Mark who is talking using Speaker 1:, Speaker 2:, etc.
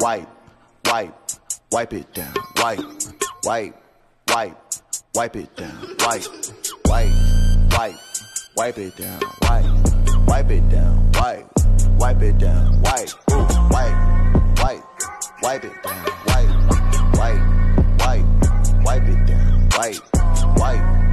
Speaker 1: wipe, wipe, wipe it down, wipe, wipe, wipe, wipe it down, wipe, wipe, wipe, wipe it down, wipe, wipe it down, wipe, wipe it down, wipe, ooh, wipe, wipe, wipe it down, wipe, wipe, wipe, wipe it down, wipe, wipe.